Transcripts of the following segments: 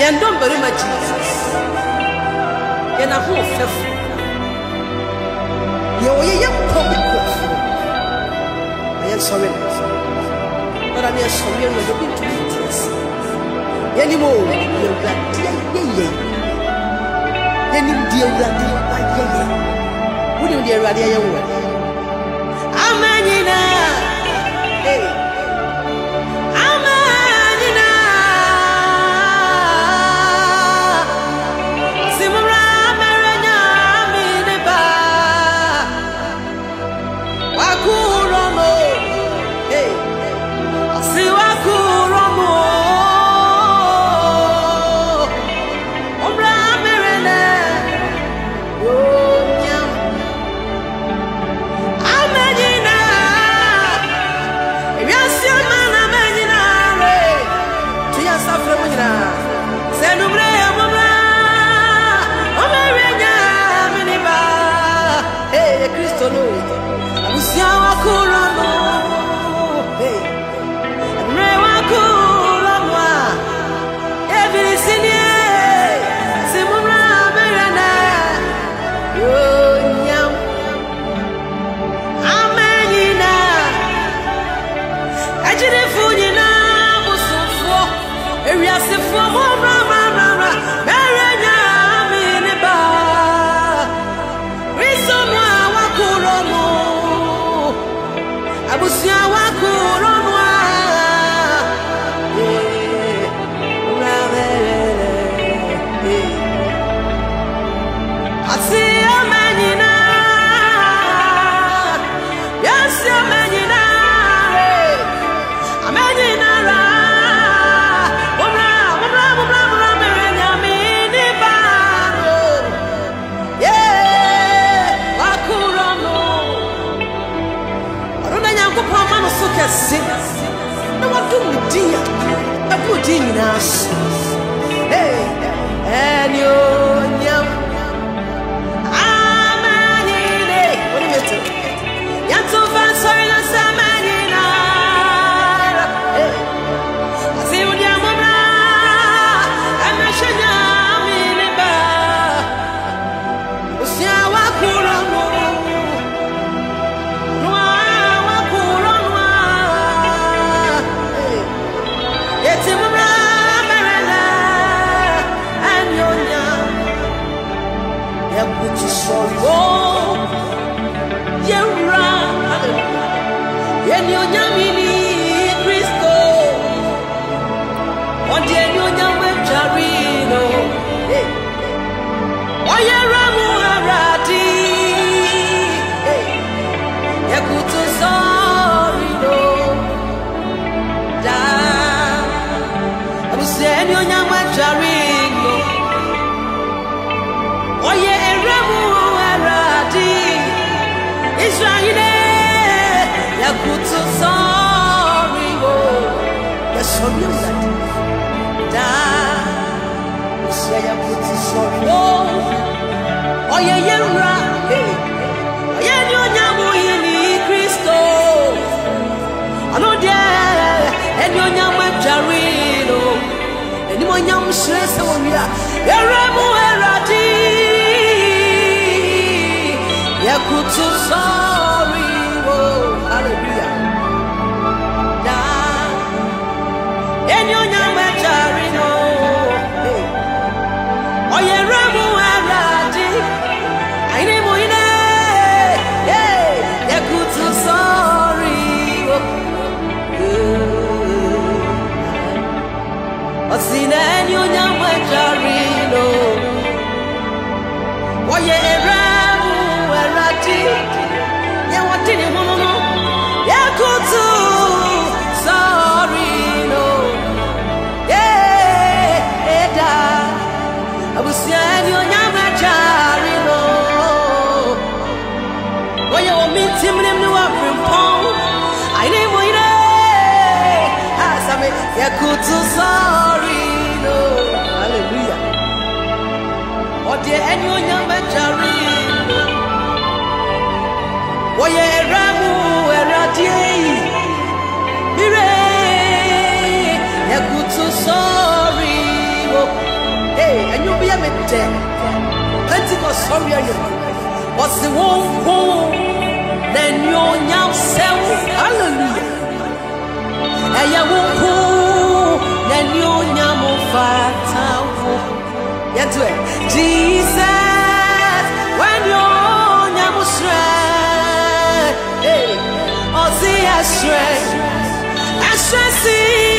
yɛn dɔ mbarima jesus yɛn ahoɔfɛfo yɛwɔ yɛ yɛpɔ me kɔfo na yɛnsɔre no ɔda ne yɛsɔre yɛn wɛde bi ntumi ntiasi yɛnim o yɛwurade ayɛ yɛn yɛnim deɛ awurade ayɛ yɛn wonim deɛ awurade ayɛ wɔ amanyinaa hey. day. Israel, Yakutu, sorry, oh, yes, so asọ̀rọ̀ ọ̀yẹ̀yẹ̀ wura ọ̀yẹ̀ ni ó nyà mú yìí ní kristo ọ̀nùdíẹ̀ ẹni ó nyà mú ẹ̀dùrẹ́ nù ẹni mo nyà mú ṣẹlẹ̀ sẹ́wọ̀n wíyà ẹ̀rẹ́ mú ẹ̀rọ dì yẹ kutu hallelujah Yeah. ẹni ó nyà. kò tún sọ́ọ̀rì lò. hallelujah. ọ̀dẹ̀ ẹni ó yàn mẹ́ta rí. wọ́yẹ ẹ̀rá mú ẹ̀rá díẹ̀ yìí. mire ẹ kò tún sọ́ọ̀rì lò. ẹni ó bí yẹ mi tẹ̀ Pentecost sọ́ọ̀rì ẹ̀yọ̀ ọ̀sìn wọn kú lẹ́ni ó yàn hallelujah. ẹ̀yẹ̀ wọn kú. l'uniamo fatta yeah do strength strength strength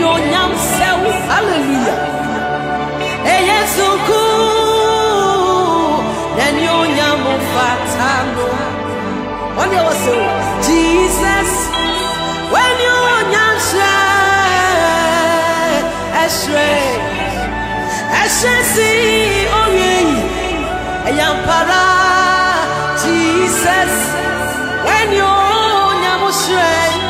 anuonyam sɛw hallelujah ɛyɛ sunku n'anuonyam jesus when you're on your si owie yi ɛyɛ mpara jesus w'anuonyam hyɛ.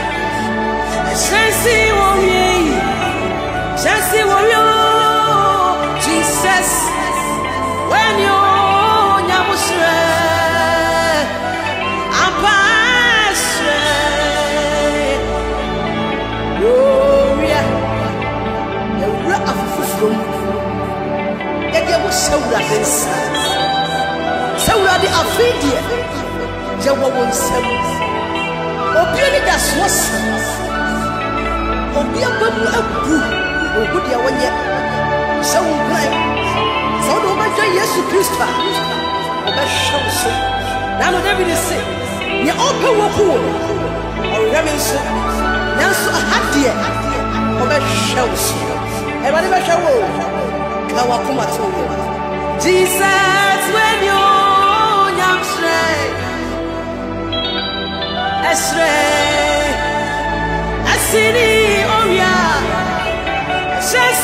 Shansi womye, shansi womyo, Jesus, wenyo nyamushwe, ampashwe, yoria, yawura afufufum, yadi awo shawura bensa, shawura di afidie, yawo wonsem, obi ni da swasa obi abamu abu ogu deɛ wɔnyɛ sɛ wo nkran sɛ wode wobɛdwa yesu kristo a wɔbɛhwɛ wo so na no david se nea ɔpɛ wɔku wo ɔwerɛ me nso nanso aha deɛ wɔbɛhwɛ wo so ɛwurade bɛhwɛ wo ka wakoma to wo jesus when you Esrei, Esrei.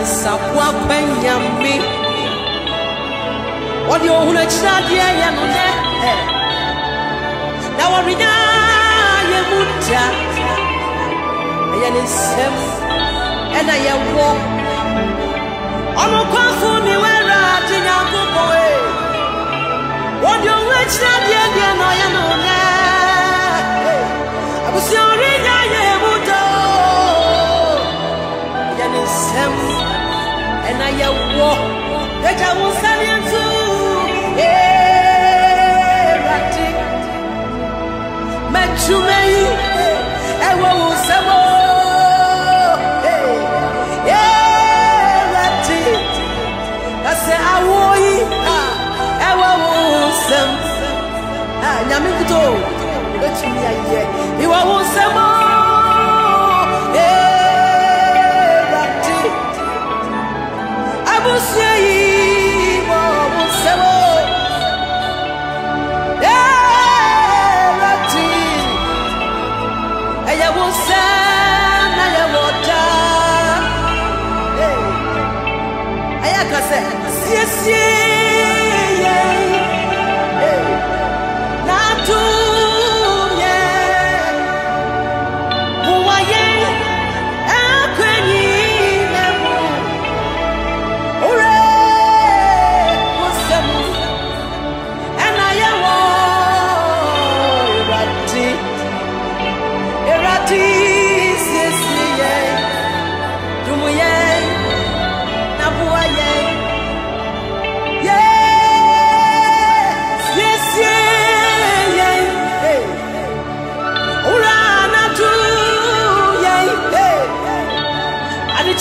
nyansaboa bɛnyame wɔde ɔhunu akyirɛ adeɛ yɛ no nɛ na wɔrenya yɛ mu da ɛyɛ ne nsɛm ɛna yɛwɔ ɔno ne wɛra nyankopɔn e wɔde ɔhunu akyirɛ deɛ na ɔyɛ no yɛwɔ agya wo nsa ne ntu Awurade mɛtwuma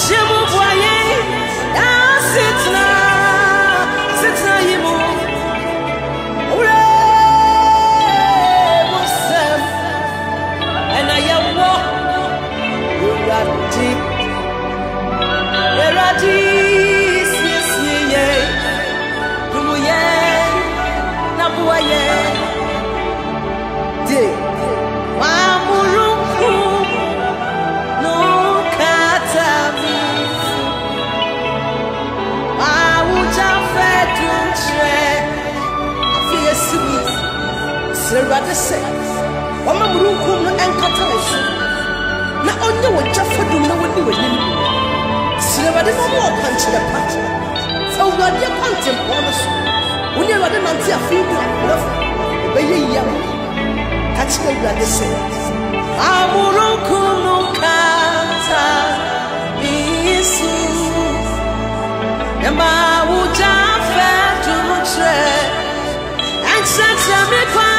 解不开。kyerɛ awurade sɛ wɔma murunkum no nkata, wo so na ɔnyɛ wo gya fadum na wɔne w'anim kyerɛ awurade sɛ ma ɔkwankyerɛ pa fa awurade akwantempɔ no so wo ne awurade nante afei mu akorafo ɛbɛyɛ yia mo ka kyerɛ awurade sɛ amurunkum no kata yesu ɛma wo gya fadum kyerɛ ɛnkyerɛkyerɛ me kwan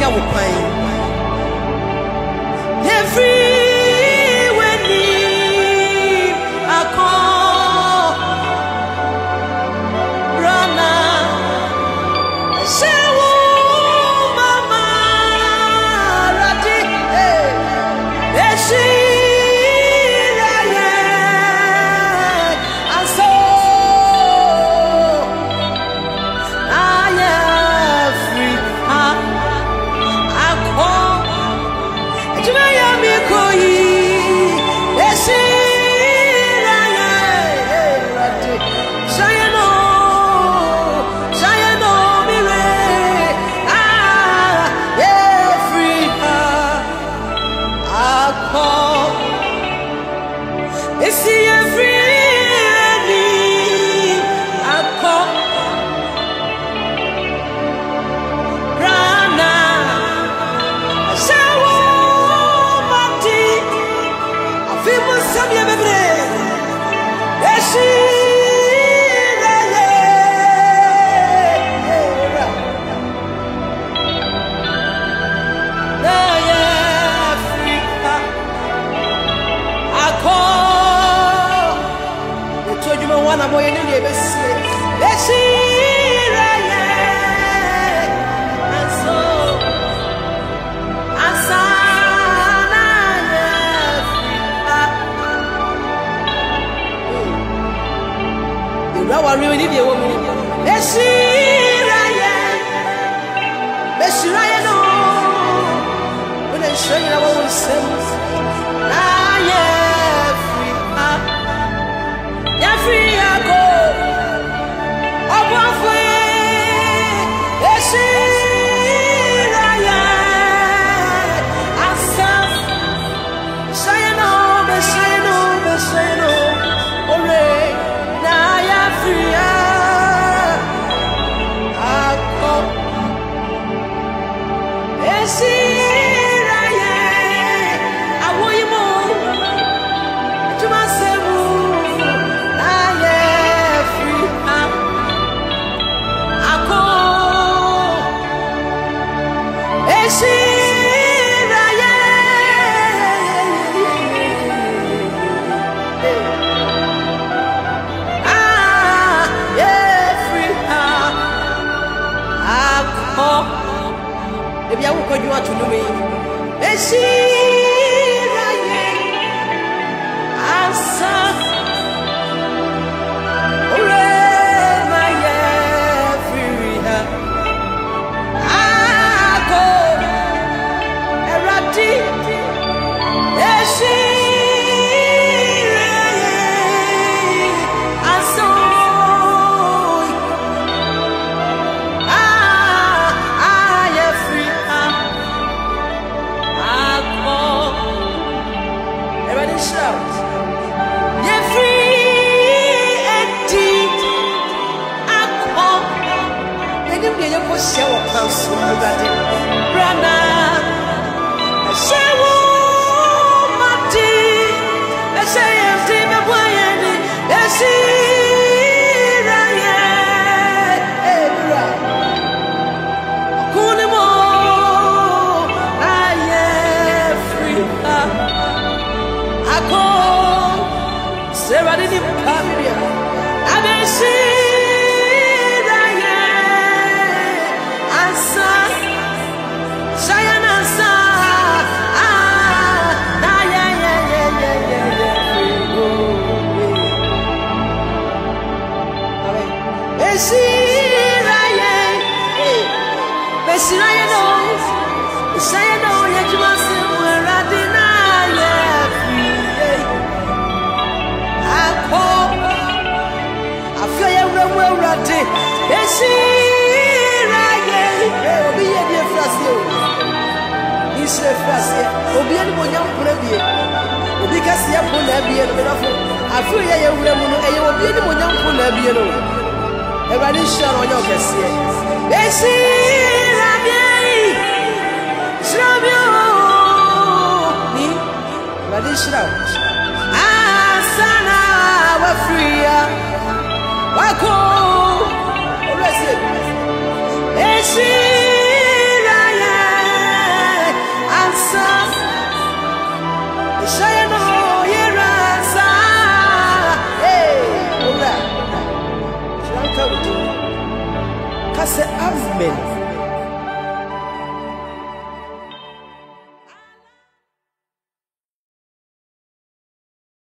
让我飞。singing, I want to sing. see. Besiraye, besiraye no, besiraye no, yejima se mweradina ye fi. Ako, afia ye wura wura wura de, besiraye, obi o, isre efrasi, obi eni mo nyam kure bie, obi kasi ye po na bie no, wura mu no, eye obi eni mo nyam no awurade nhyira no ɔnyɛ ɔkɛseɛ ɛhyira bia yi hyira bio ni awurade nhyira wo asa na wafiri ya as a husband